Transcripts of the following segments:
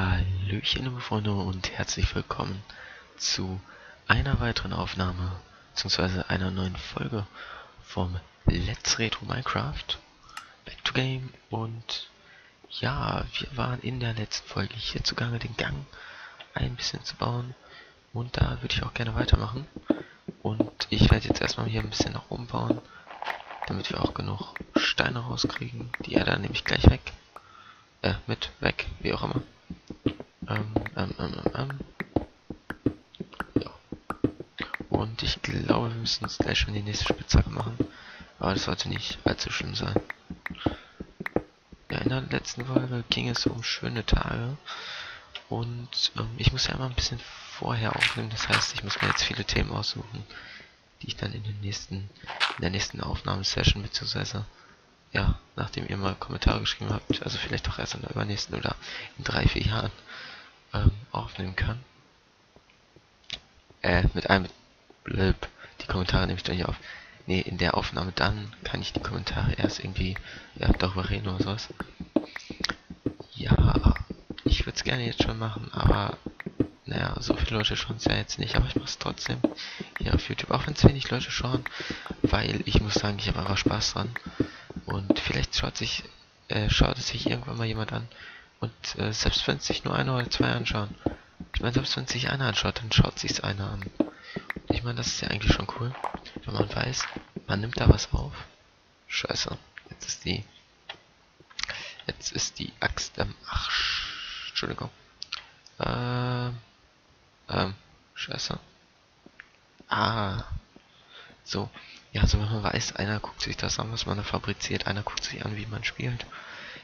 Hallöchen liebe Freunde und herzlich willkommen zu einer weiteren Aufnahme bzw. einer neuen Folge vom Let's Retro Minecraft. Back to Game. Und ja, wir waren in der letzten Folge hier zugange den Gang ein bisschen zu bauen. Und da würde ich auch gerne weitermachen. Und ich werde jetzt erstmal hier ein bisschen nach oben bauen, damit wir auch genug Steine rauskriegen, die Erde nämlich gleich weg. Äh, mit weg, wie auch immer. Ähm, ähm, ähm, ähm, ähm. Ja. Und ich glaube, wir müssen uns gleich schon die nächste Spitzhacke machen. Aber das sollte nicht allzu schlimm sein. Ja, in der letzten Folge ging es um schöne Tage. Und ähm, ich muss ja immer ein bisschen vorher aufnehmen. Das heißt, ich muss mir jetzt viele Themen aussuchen, die ich dann in den nächsten, in der nächsten Aufnahmesession beziehungsweise ja, nachdem ihr mal Kommentare geschrieben habt, also vielleicht auch erst in der übernächsten oder in drei, vier Jahren ähm, aufnehmen kann. Äh, mit einem Blöb. Die Kommentare nehme ich doch nicht auf. Nee, in der Aufnahme dann kann ich die Kommentare erst irgendwie ja, darüber reden oder sowas. Ja, ich würde es gerne jetzt schon machen, aber naja, so viele Leute schauen es ja jetzt nicht, aber ich mache es trotzdem hier auf YouTube, auch wenn es wenig Leute schauen, weil ich muss sagen, ich habe einfach Spaß dran. Und vielleicht schaut sich, äh, schaut es sich irgendwann mal jemand an. Und äh, selbst wenn es sich nur einer oder zwei anschauen. Ich meine, selbst wenn es sich einer anschaut, dann schaut sich einer an. Und ich meine, das ist ja eigentlich schon cool, wenn man weiß, man nimmt da was auf. Scheiße. Jetzt ist die. Jetzt ist die Axt am Arsch. Entschuldigung. Ähm. Ähm. Scheiße. Ah. So. Ja, also wenn man weiß, einer guckt sich das an, was man da fabriziert, einer guckt sich an, wie man spielt.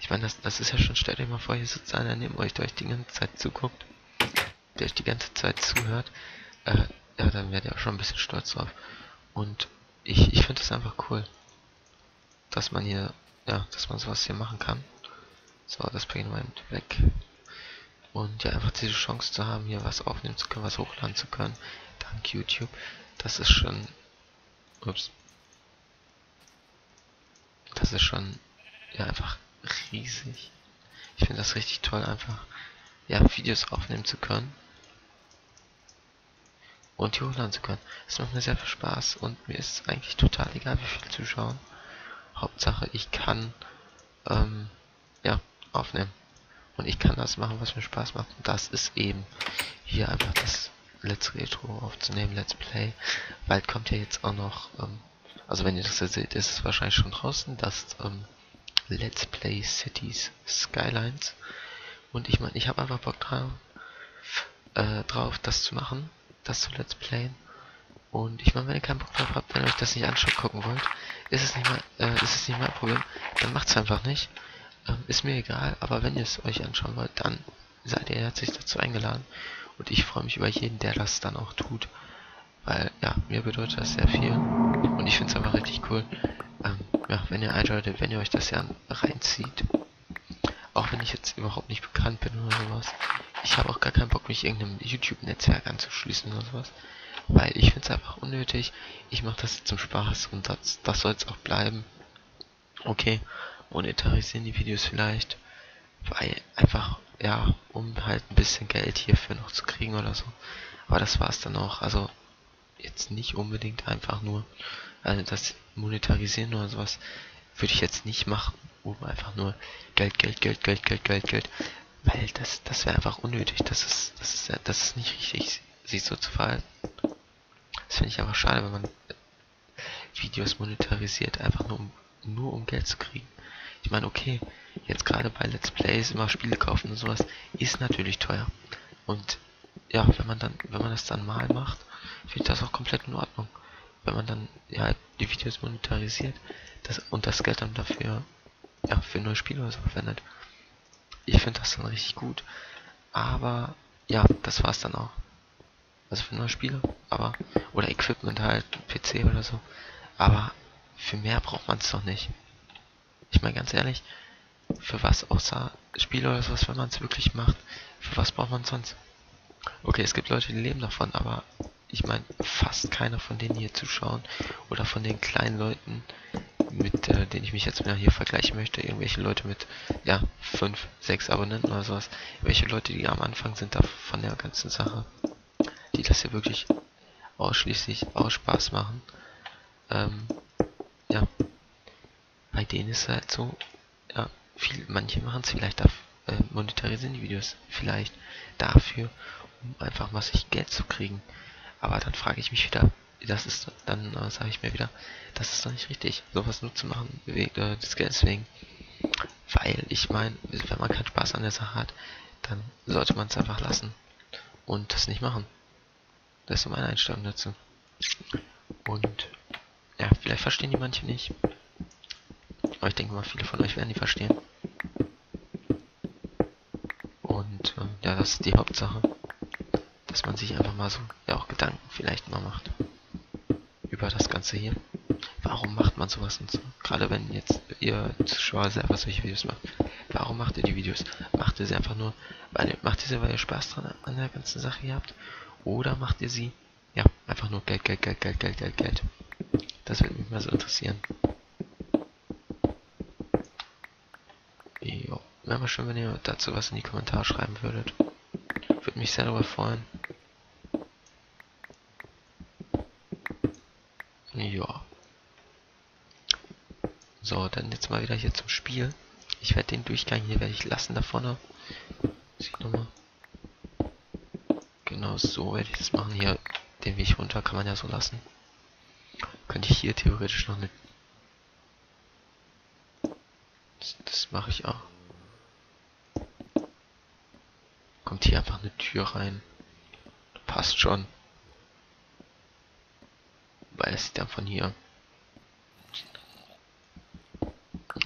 Ich meine, das, das ist ja schon, stellt euch mal vor, hier sitzt einer neben euch, der euch die ganze Zeit zuguckt, der euch die ganze Zeit zuhört. Äh, ja, dann werdet ihr auch schon ein bisschen stolz drauf. Und ich, ich finde es einfach cool, dass man hier, ja, dass man sowas hier machen kann. So, das Pigment weg. Und ja, einfach diese Chance zu haben, hier was aufnehmen zu können, was hochladen zu können, dank YouTube, das ist schon Ups. Das ist schon ja einfach riesig. Ich finde das richtig toll, einfach ja Videos aufnehmen zu können und die hochladen zu können. Es macht mir sehr viel Spaß und mir ist eigentlich total egal, wie viele zuschauen. Hauptsache, ich kann ähm, ja aufnehmen und ich kann das machen, was mir Spaß macht. Und das ist eben hier einfach das Let's Retro aufzunehmen, Let's Play. Bald kommt ja jetzt auch noch, ähm, also wenn ihr das jetzt seht, ist es wahrscheinlich schon draußen, das ähm, Let's Play Cities Skylines. Und ich meine, ich habe einfach Bock drauf, äh, drauf, das zu machen, das zu Let's Playen. Und ich meine, wenn ihr keinen Bock drauf habt, wenn ihr euch das nicht anschauen gucken wollt, ist es nicht mal, äh, ist es nicht mein Problem, dann macht es einfach nicht. Ähm, ist mir egal, aber wenn ihr es euch anschauen wollt, dann seid ihr herzlich dazu eingeladen. Und ich freue mich über jeden, der das dann auch tut. Weil, ja, mir bedeutet das sehr viel. Und ich finde es einfach richtig cool. Ähm, ja, wenn ihr einschaltet, wenn ihr euch das ja reinzieht. Auch wenn ich jetzt überhaupt nicht bekannt bin oder sowas. Ich habe auch gar keinen Bock, mich irgendeinem YouTube-Netzwerk anzuschließen oder sowas. Weil ich finde es einfach unnötig. Ich mache das zum Spaß und das, das soll es auch bleiben. Okay, monetarisieren die Videos vielleicht. Weil einfach ja, um halt ein bisschen Geld hierfür noch zu kriegen oder so. Aber das war's dann auch. Also jetzt nicht unbedingt einfach nur, also das Monetarisieren oder sowas würde ich jetzt nicht machen, um einfach nur Geld, Geld, Geld, Geld, Geld, Geld, Geld, weil das, das wäre einfach unnötig. Das ist, das ist, das ist nicht richtig, sich so zu verhalten. Das finde ich einfach schade, wenn man Videos monetarisiert, einfach nur um, nur um Geld zu kriegen. Ich meine, okay, jetzt gerade bei Let's Plays immer Spiele kaufen und sowas, ist natürlich teuer. Und ja, wenn man dann, wenn man das dann mal macht, finde ich das auch komplett in Ordnung. Wenn man dann ja die Videos monetarisiert das, und das Geld dann dafür ja für neue Spiele oder so verwendet. Ich finde das dann richtig gut. Aber ja, das war's dann auch. Also für neue Spiele, aber oder Equipment halt, PC oder so. Aber für mehr braucht man es doch nicht. Ich meine ganz ehrlich, für was außer Spiele oder sowas, wenn man es wirklich macht, für was braucht man sonst? Okay, es gibt Leute, die leben davon, aber ich meine, fast keiner von denen hier zuschauen oder von den kleinen Leuten, mit äh, denen ich mich jetzt mal hier vergleichen möchte, irgendwelche Leute mit, ja, fünf, sechs Abonnenten oder sowas, welche Leute, die am Anfang sind da von der ganzen Sache, die das hier wirklich ausschließlich aus Spaß machen, ähm, ja, bei denen ist es halt so, ja, viel, manche machen es vielleicht da, äh, monetarisieren die Videos vielleicht dafür, um einfach massig Geld zu kriegen. Aber dann frage ich mich wieder, das ist, dann äh, sage ich mir wieder, das ist doch nicht richtig, sowas nur zu machen, wegen äh, des Geldes wegen. Weil, ich meine, wenn man keinen Spaß an der Sache hat, dann sollte man es einfach lassen und das nicht machen. Das ist meine Einstellung dazu. Und, ja, vielleicht verstehen die manche nicht. Aber ich denke mal, viele von euch werden die verstehen. Und, äh, ja, das ist die Hauptsache. Dass man sich einfach mal so, ja, auch Gedanken vielleicht mal macht über das Ganze hier. Warum macht man sowas und so? Gerade wenn jetzt ihr Zuschauer selber solche Videos macht. Warum macht ihr die Videos? Macht ihr sie einfach nur, weil ihr, macht ihr sie, weil ihr Spaß dran an der ganzen Sache hier habt? Oder macht ihr sie, ja, einfach nur Geld, Geld, Geld, Geld, Geld, Geld, Geld? Das würde mich mal so interessieren. Jo, wäre mal schön, wenn ihr dazu was in die Kommentare schreiben würdet. Würde mich sehr darüber freuen. Ja. So, dann jetzt mal wieder hier zum Spiel. Ich werde den Durchgang hier werde ich lassen da vorne. Sieht nochmal. Genau so werde ich das machen. Hier den Weg runter kann man ja so lassen. Könnte ich hier theoretisch noch eine... Das, das mache ich auch. Kommt hier einfach eine Tür rein. Passt schon weiß dann von hier.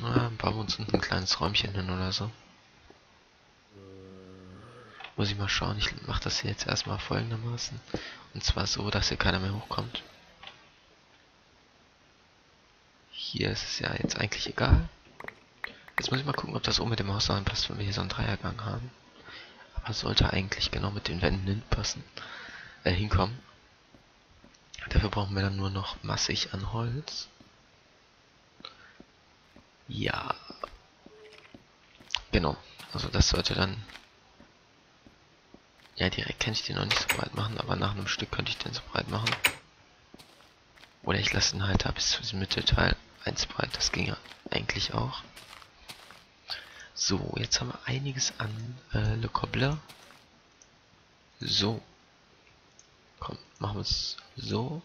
Ah, bauen wir uns ein kleines Räumchen hin oder so. Muss ich mal schauen, ich mache das hier jetzt erstmal folgendermaßen. Und zwar so, dass hier keiner mehr hochkommt. Hier ist es ja jetzt eigentlich egal. Jetzt muss ich mal gucken, ob das oben mit dem Haus anpasst, wenn wir hier so einen Dreiergang haben. Aber sollte eigentlich genau mit den Wänden hinpassen. Äh, hinkommen. Dafür brauchen wir dann nur noch massig an Holz. Ja. Genau. Also das sollte dann... Ja, direkt kann ich den noch nicht so breit machen, aber nach einem Stück könnte ich den so breit machen. Oder ich lasse ihn halt da bis zu diesem Mittelteil eins breit. Das ging ja eigentlich auch. So, jetzt haben wir einiges an äh, Le Cobbler. So. Komm, machen wir es so.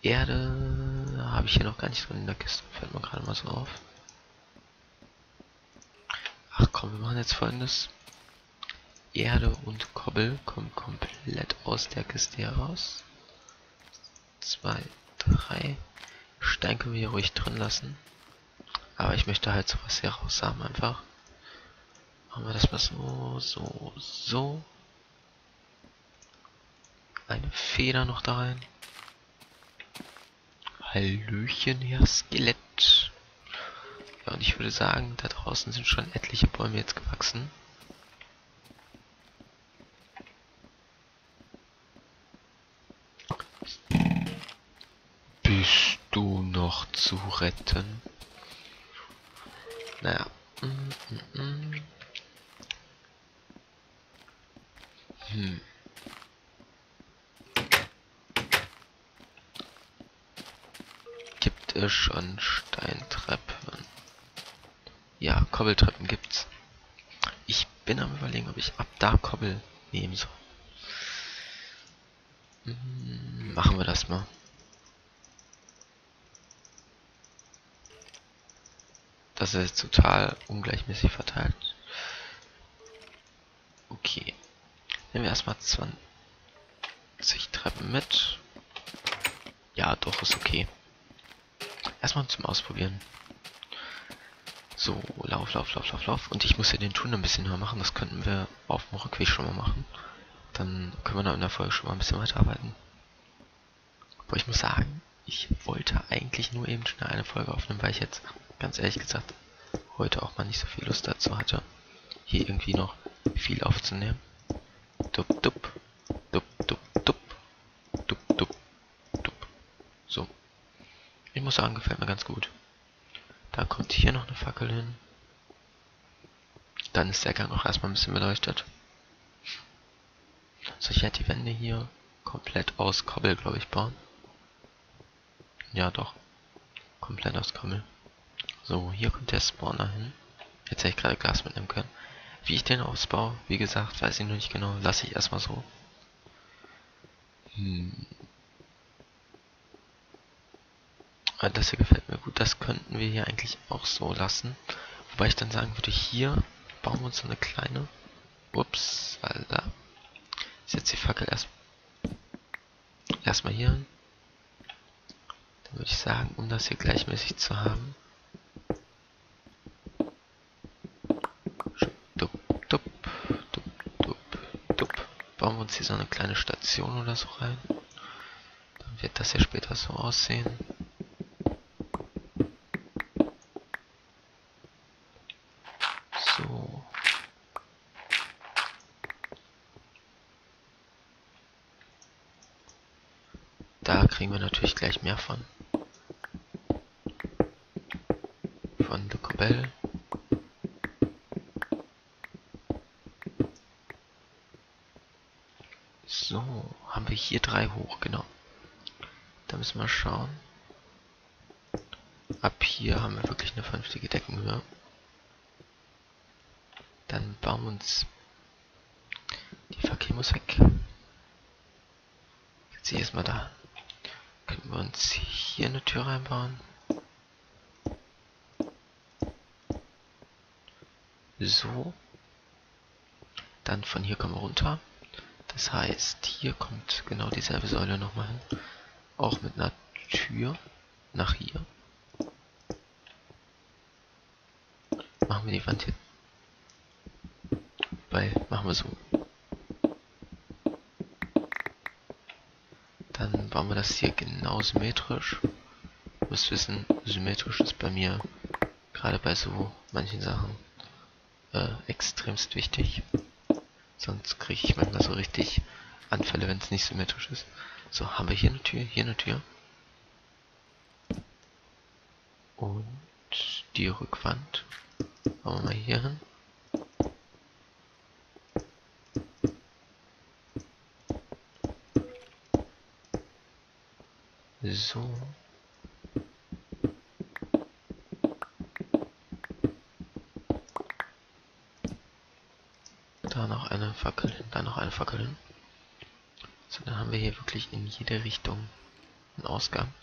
Erde habe ich hier noch gar nicht drin in der Kiste. Fällt mir gerade mal so auf. Ach komm, wir machen jetzt folgendes. Erde und Kobbel kommen komplett aus der Kiste heraus. Zwei, drei. Stein können wir hier ruhig drin lassen. Aber ich möchte halt sowas hier raus haben einfach. Machen wir das mal so, so, so eine Feder noch da rein. Hallöchen, Herr Skelett. Ja, und ich würde sagen, da draußen sind schon etliche Bäume jetzt gewachsen. Bist du noch zu retten? Naja. Es schon Steintreppen? Ja, Kobbeltreppen gibt's. Ich bin am überlegen, ob ich ab da Kobbel nehmen soll. Hm, machen wir das mal. Das ist total ungleichmäßig verteilt. Okay. Nehmen wir erstmal 20 Treppen mit. Ja, doch, ist okay. Erstmal zum Ausprobieren. So, lauf, lauf, lauf, lauf, lauf. Und ich muss ja den Ton ein bisschen höher machen. Das könnten wir auf dem Rückweg schon mal machen. Dann können wir da in der Folge schon mal ein bisschen weiterarbeiten. Aber ich muss sagen, ich wollte eigentlich nur eben schnell eine Folge aufnehmen, weil ich jetzt, ganz ehrlich gesagt, heute auch mal nicht so viel Lust dazu hatte, hier irgendwie noch viel aufzunehmen. Dup, dup, dup, dup, dup, dup, dup, dup. So. Ich muss sagen, gefällt mir ganz gut. Da kommt hier noch eine Fackel hin. Dann ist der Gang auch erstmal ein bisschen beleuchtet. So, ich werde die Wände hier komplett aus Kobbel, glaube ich, bauen. Ja, doch. Komplett aus Kobbel. So, hier kommt der Spawner hin. Jetzt hätte ich gerade Glas mitnehmen können. Wie ich den ausbaue, wie gesagt, weiß ich noch nicht genau. Lasse ich erstmal so. Hm. Ah, das hier gefällt mir gut. Das könnten wir hier eigentlich auch so lassen. Wobei ich dann sagen würde, hier bauen wir uns eine kleine... Ups, Alter. Ich setze die Fackel erst erstmal hier hin. Dann würde ich sagen, um das hier gleichmäßig zu haben. Dup, dup, dup, dup, dup. Bauen wir uns hier so eine kleine Station oder so rein. Dann wird das ja später so aussehen. Kriegen wir natürlich gleich mehr von. Von De Cobel. So, haben wir hier drei hoch, genau. Da müssen wir schauen. Ab hier haben wir wirklich eine vernünftige Deckenhöhe. Dann bauen wir uns... Die Verkehr muss weg. Jetzt hier erstmal da wir uns hier eine Tür reinbauen. So. Dann von hier kommen wir runter. Das heißt, hier kommt genau dieselbe Säule nochmal hin. Auch mit einer Tür nach hier. Machen wir die Wand hier. Weil, machen wir so. Bauen wir das hier genau symmetrisch. Ihr müsst wissen, symmetrisch ist bei mir gerade bei so manchen Sachen äh, extremst wichtig. Sonst kriege ich manchmal so richtig Anfälle, wenn es nicht symmetrisch ist. So, haben wir hier eine Tür, hier eine Tür. Und die Rückwand. Machen wir mal hier hin. So. Da noch eine Fackel hin, da noch eine Fackel hin. So, dann haben wir hier wirklich in jede Richtung einen Ausgang.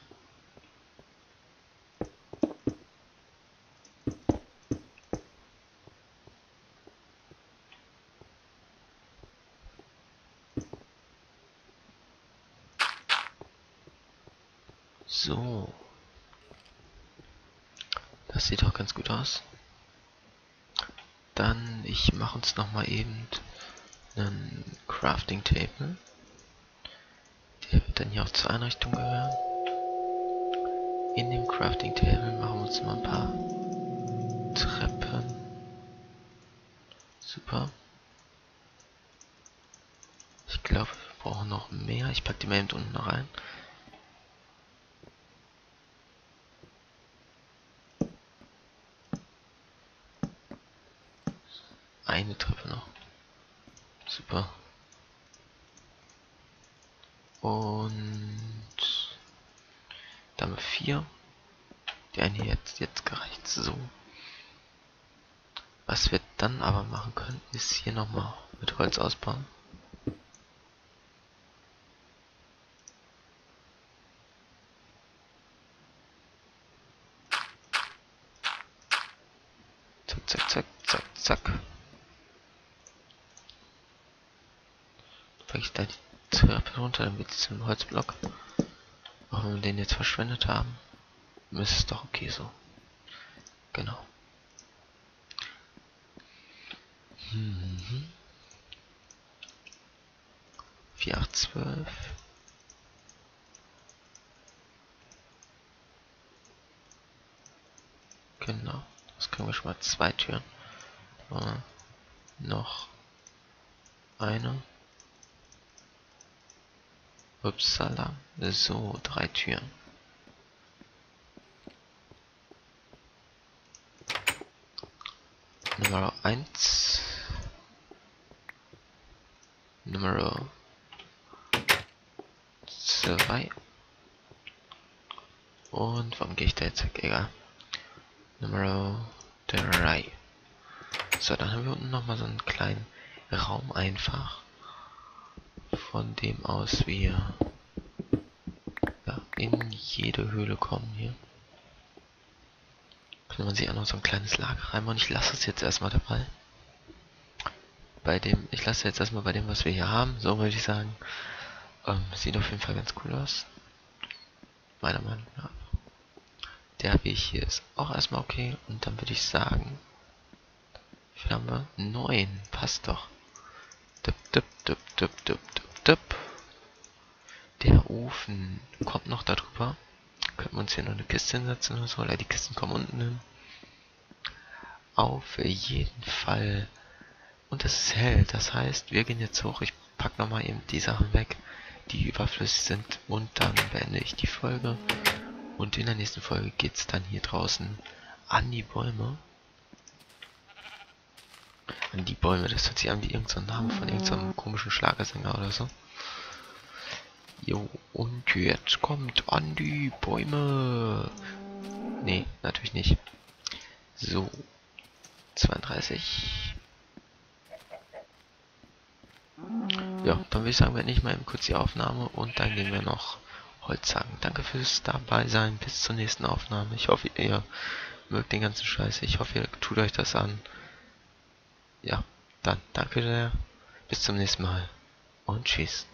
So. Das sieht auch ganz gut aus. Dann, ich mache uns noch mal eben einen Crafting Table. Der wird dann hier auch zur Einrichtung gehören. In dem Crafting Table machen wir uns mal ein paar Treppen. Super. Ich glaube, wir brauchen noch mehr. Ich packe die mal eben unten rein. Eine Treppe noch. Super. Und Dame 4. Die eine jetzt, jetzt gereicht. So. Was wir dann aber machen können, ist hier nochmal mit Holz ausbauen. Zack, zack, zack, zack, zack. Packe ich da die Treppe runter, damit es zum Holzblock. Auch wenn wir den jetzt verschwendet haben, ist es doch okay so. Genau. Mhm. 4, 8, 12. Genau. Das können wir schon mal zwei Türen. Äh, noch eine. Upsala. So, drei Türen. Nummer 1. Nummer 2. Und warum gehe ich da jetzt weg? Egal. Nummer 3. So, dann haben wir unten nochmal so einen kleinen Raum einfach. Von dem aus wir ja, in jede Höhle kommen hier. Könnte man sich auch noch so ein kleines Lager reinmachen. Ich lasse es jetzt erstmal dabei. Bei dem, ich lasse jetzt erstmal bei dem, was wir hier haben, so würde ich sagen. Ähm, sieht auf jeden Fall ganz cool aus. Meiner Meinung nach. Der Weg hier ist auch erstmal okay. Und dann würde ich sagen, wie viel haben wir? Neun. Passt doch. Dup, dup, dup, dup, dup. Ofen kommt noch darüber. Könnten wir uns hier noch eine Kiste hinsetzen oder so, oder die Kisten kommen unten hin. Auf jeden Fall. Und es ist hell, das heißt, wir gehen jetzt hoch. Ich pack nochmal eben die Sachen weg, die überflüssig sind. Und dann beende ich die Folge. Und in der nächsten Folge geht es dann hier draußen an die Bäume. An die Bäume, das hört sich an wie irgendein Name von irgendeinem komischen Schlagersänger oder so. Jo, und jetzt kommt an die Bäume. Nee, natürlich nicht. So. 32. Ja, dann würde ich sagen, wenn ich mal eben kurz die Aufnahme und dann gehen wir noch Holz sagen. Danke fürs dabei sein. Bis zur nächsten Aufnahme. Ich hoffe, ihr mögt den ganzen Scheiß. Ich hoffe, ihr tut euch das an. Ja, dann danke sehr. Bis zum nächsten Mal. Und tschüss.